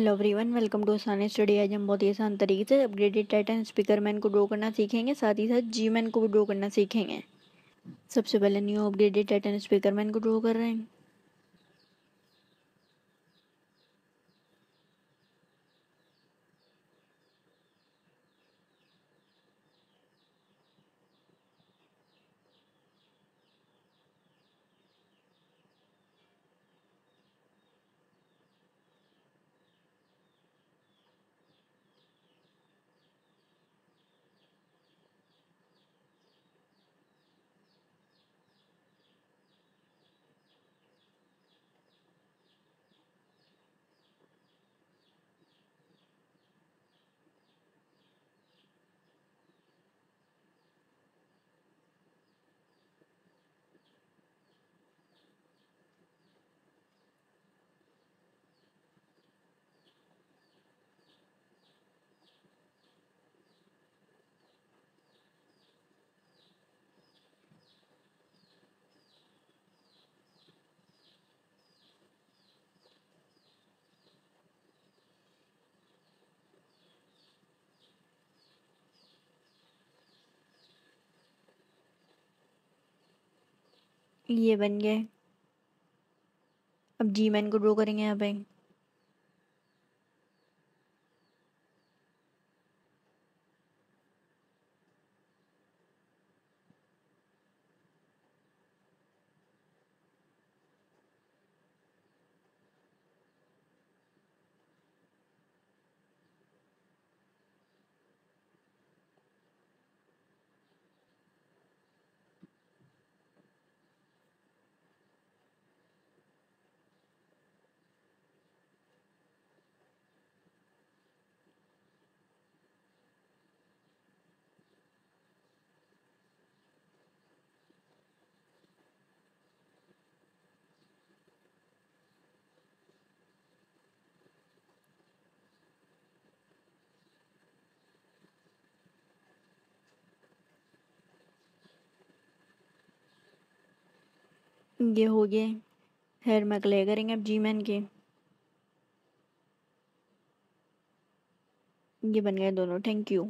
Hello everyone welcome to Aasani study आज हम बहुत ही आसान तरीके से अपग्रेडेड टाइटन स्पीकर मैन को ड्रॉ करना सीखेंगे, साथ ही साथ जी मैन को भी ड्रॉ करना सीखेंगे। सबसे पहले new upgraded Titan speaker man को ड्रॉ कर रहे हैं। ये बन गए अब जी मैन को ड्रो करेंगे यहाँ पे। ये हो गए हेयर में क्ले करेंगे अब जी मैन के। ये बन गए दोनों थैंक यू